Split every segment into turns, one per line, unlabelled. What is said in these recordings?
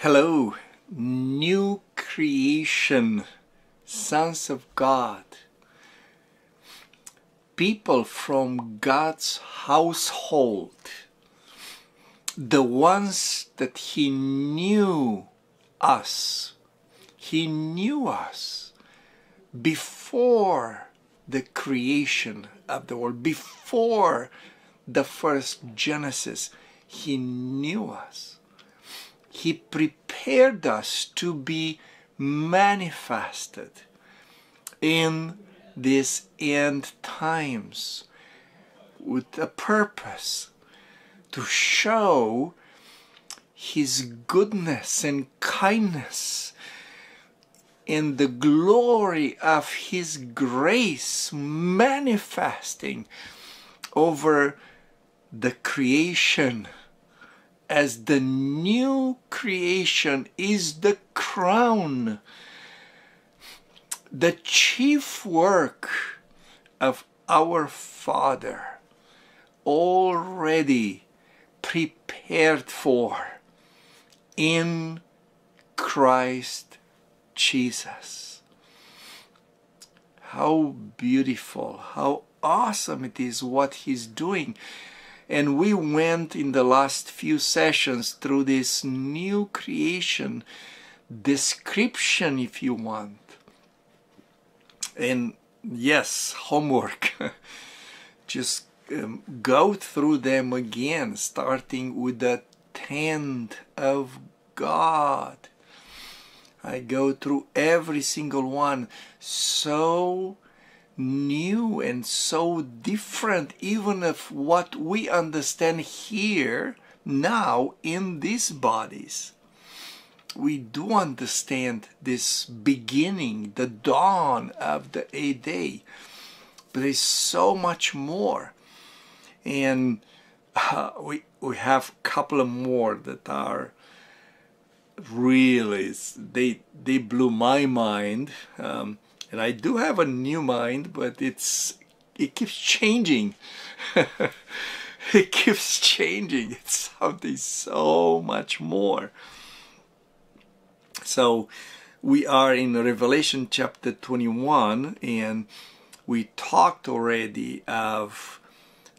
Hello, new creation, sons of God, people from God's household, the ones that He knew us. He knew us before the creation of the world, before the first Genesis. He knew us. He prepared us to be manifested in these end times with a purpose to show His goodness and kindness in the glory of His grace manifesting over the creation as the new creation is the crown, the chief work of our Father, already prepared for in Christ Jesus. How beautiful, how awesome it is what He's doing and we went in the last few sessions through this new creation description, if you want. And yes, homework. Just um, go through them again, starting with the tent of God. I go through every single one so new and so different even of what we understand here now in these bodies. We do understand this beginning, the dawn of the A day, but there's so much more. And uh, we, we have a couple of more that are really, they, they blew my mind. Um, and I do have a new mind, but it's it keeps changing. it keeps changing. It's something so much more. So we are in Revelation chapter 21 and we talked already of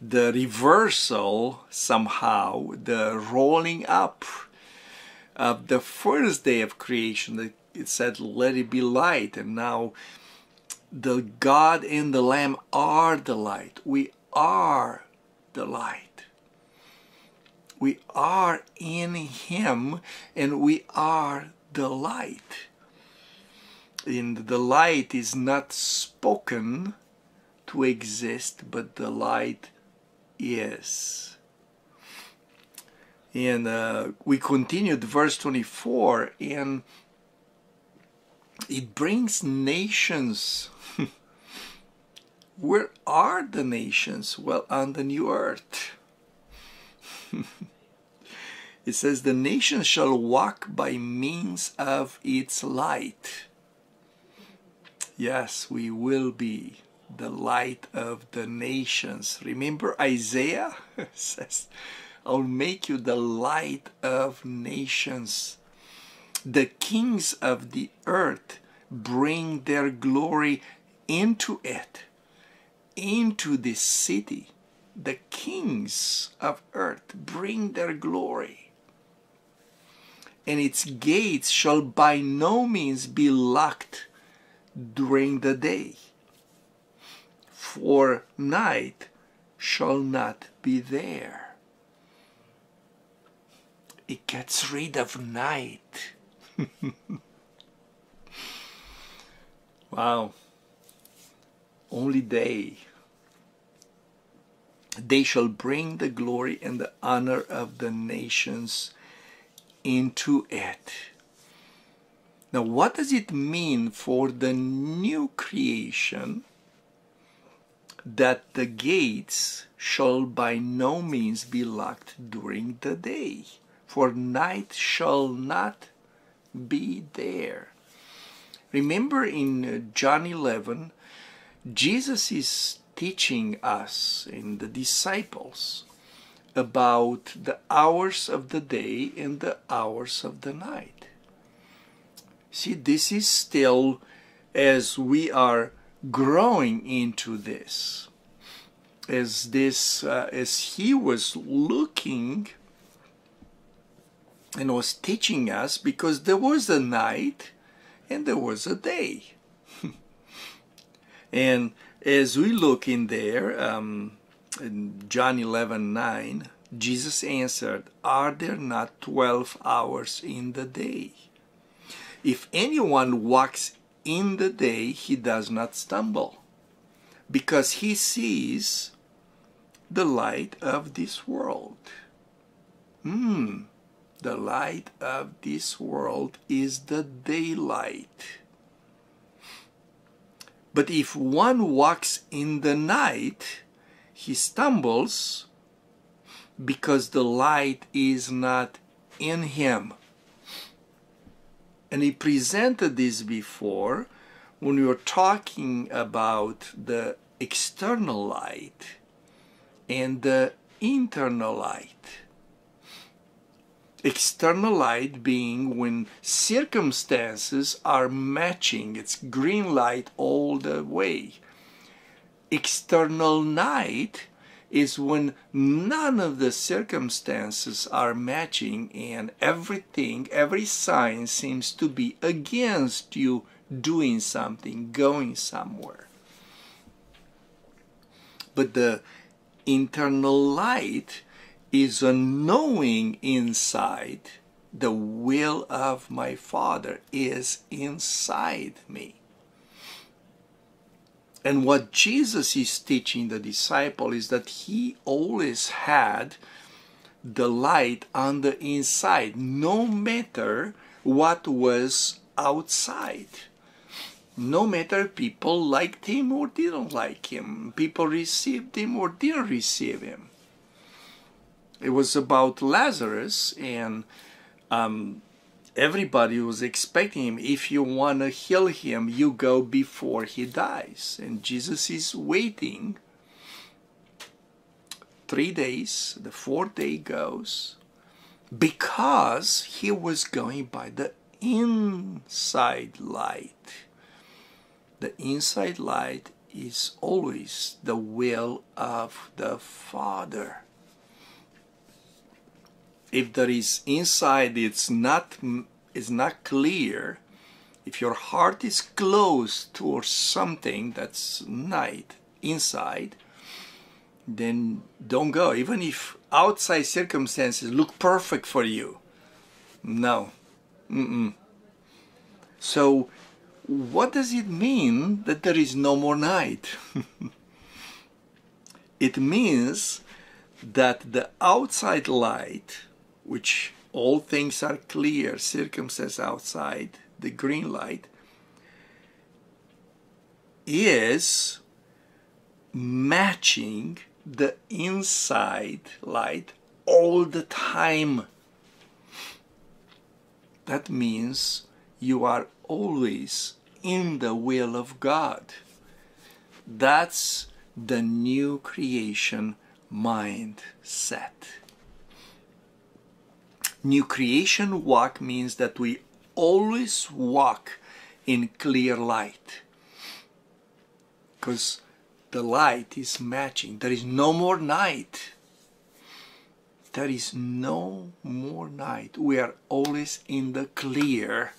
the reversal somehow, the rolling up of the first day of creation, it said, let it be light. And now the God and the Lamb are the light. We are the light. We are in Him and we are the light. And the light is not spoken to exist, but the light is. And uh, we continued verse 24 and it brings nations. Where are the nations? Well, on the new earth. it says, The nations shall walk by means of its light. Yes, we will be the light of the nations. Remember Isaiah says, I'll make you the light of nations the kings of the earth bring their glory into it, into this city. The kings of earth bring their glory. And its gates shall by no means be locked during the day, for night shall not be there. It gets rid of night wow. Only they. They shall bring the glory and the honor of the nations into it. Now, what does it mean for the new creation that the gates shall by no means be locked during the day? For night shall not be there. Remember in uh, John 11, Jesus is teaching us and the disciples about the hours of the day and the hours of the night. See, this is still as we are growing into this, as this, uh, as he was looking and was teaching us, because there was a night and there was a day. and as we look in there, um, in John 11 9, Jesus answered, Are there not 12 hours in the day? If anyone walks in the day, he does not stumble, because he sees the light of this world. Hmm, the light of this world is the daylight. But if one walks in the night, he stumbles because the light is not in him. And he presented this before when we were talking about the external light and the internal light. External light being when circumstances are matching, it's green light all the way. External night is when none of the circumstances are matching and everything, every sign seems to be against you doing something, going somewhere. But the internal light is a knowing inside the will of my Father is inside me. And what Jesus is teaching the disciple is that he always had the light on the inside, no matter what was outside. No matter people liked him or didn't like him, people received him or didn't receive him. It was about Lazarus, and um, everybody was expecting him. If you want to heal him, you go before he dies. And Jesus is waiting. Three days, the fourth day goes, because he was going by the inside light. The inside light is always the will of the Father if there is inside it's not is not clear. If your heart is closed towards something that's night inside then don't go. Even if outside circumstances look perfect for you no. Mm -mm. so what does it mean that there is no more night? It means that the outside light which all things are clear, circumstances outside, the green light, is matching the inside light all the time. That means you are always in the will of God. That's the new creation mindset. New creation walk means that we always walk in clear light. Because the light is matching. There is no more night. There is no more night. We are always in the clear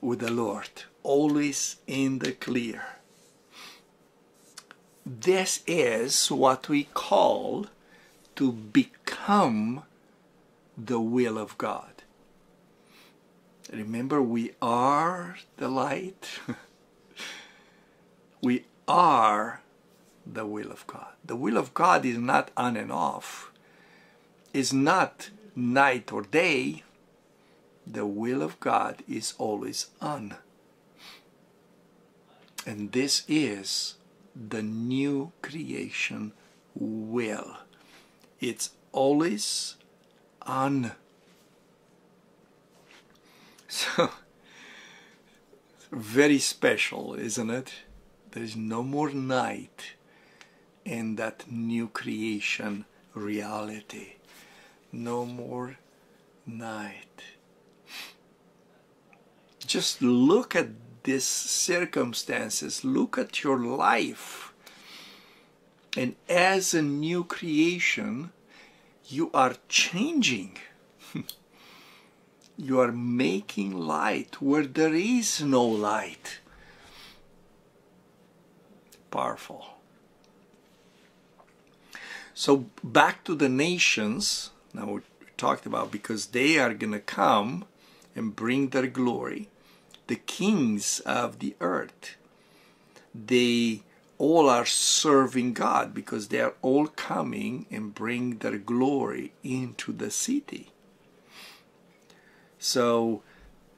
with the Lord. Always in the clear. This is what we call to become the will of God. Remember, we are the light. we are the will of God. The will of God is not on and off, is not night or day. The will of God is always on. And this is the new creation will. It's always on. So, very special, isn't it? There is no more night in that new creation reality. No more night. Just look at these circumstances, look at your life. And as a new creation, you are changing. you are making light where there is no light. Powerful. So back to the nations, now we talked about because they are going to come and bring their glory. The kings of the earth, they all are serving God because they are all coming and bring their glory into the city. So,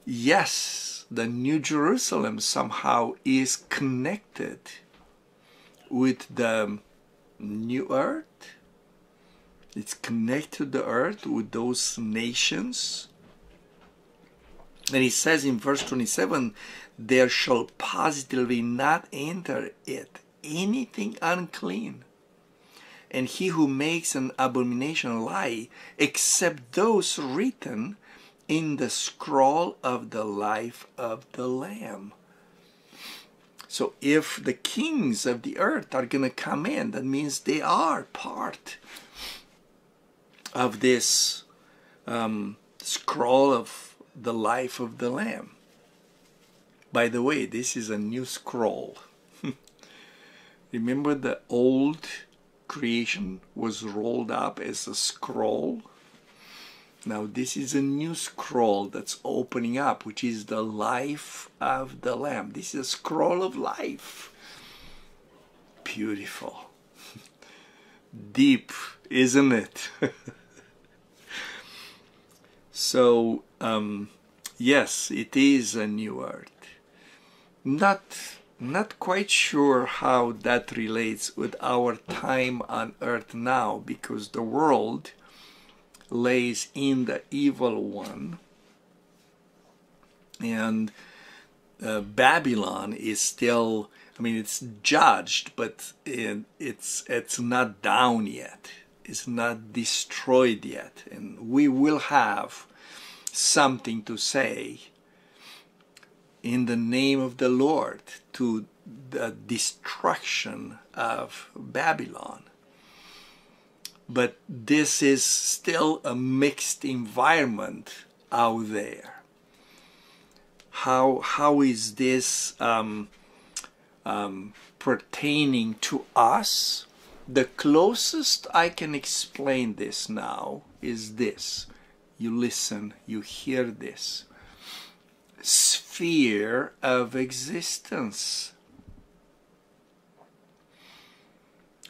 yes, the New Jerusalem somehow is connected with the new earth. It's connected the earth with those nations. And he says in verse 27 there shall positively not enter it anything unclean, and he who makes an abomination lie, except those written in the scroll of the life of the Lamb. So if the kings of the earth are going to come in, that means they are part of this um, scroll of the life of the Lamb. By the way, this is a new scroll. Remember the old creation was rolled up as a scroll? Now this is a new scroll that's opening up, which is the life of the Lamb. This is a scroll of life. Beautiful. Deep, isn't it? so, um, yes, it is a new earth. Not, not quite sure how that relates with our time on earth now, because the world lays in the evil one. And uh, Babylon is still, I mean, it's judged, but it, it's, it's not down yet. It's not destroyed yet. And we will have something to say in the name of the Lord to the destruction of Babylon but this is still a mixed environment out there. How how is this um, um, pertaining to us? The closest I can explain this now is this. You listen, you hear this. Sphere of existence.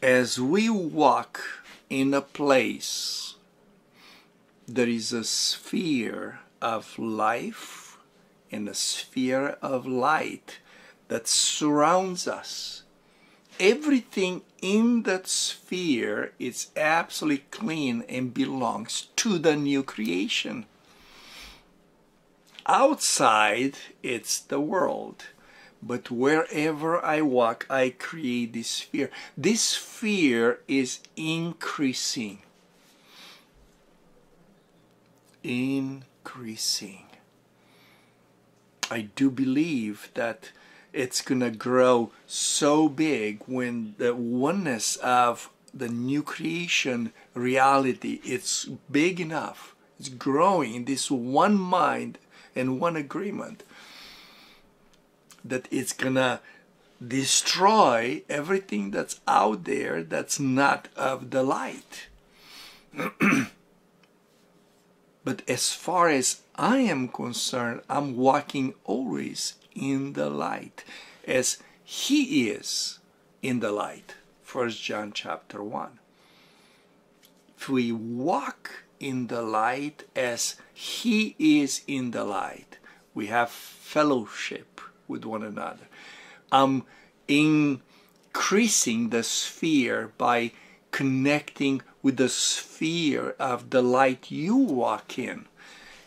As we walk in a place there is a sphere of life and a sphere of light that surrounds us. Everything in that sphere is absolutely clean and belongs to the new creation. Outside, it's the world. But wherever I walk, I create this fear. This fear is increasing. Increasing. I do believe that it's going to grow so big when the oneness of the new creation reality it's big enough it's growing in this one mind and one agreement that it's gonna destroy everything that's out there that's not of the light. but as far as I am concerned, I'm walking always in the light as he is in the light. First John chapter 1. If we walk in the light as he is in the light, we have fellowship with one another. I'm increasing the sphere by connecting with the sphere of the light you walk in.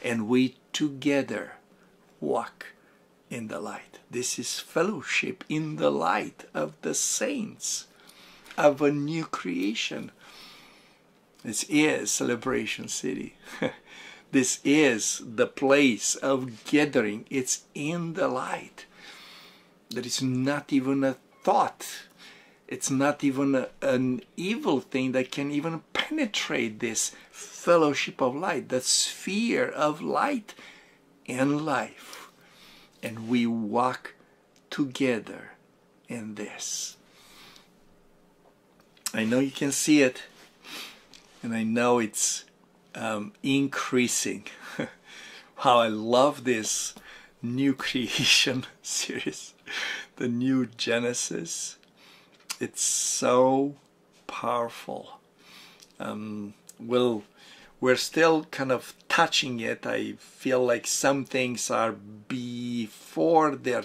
And we together walk in the light. This is fellowship in the light of the saints, of a new creation. This is Celebration City. this is the place of gathering. It's in the light. There is not even a thought. It's not even a, an evil thing that can even penetrate this fellowship of light, the sphere of light and life. And we walk together in this. I know you can see it, and I know it's um, increasing. How I love this new creation series, the new Genesis. It's so powerful. Um, we'll, we're still kind of touching it. I feel like some things are before their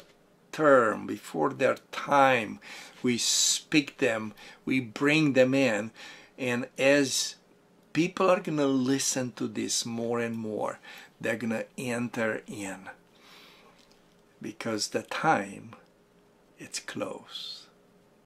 term, before their time. We speak them, we bring them in, and as people are going to listen to this more and more, they're going to enter in because the time it's close.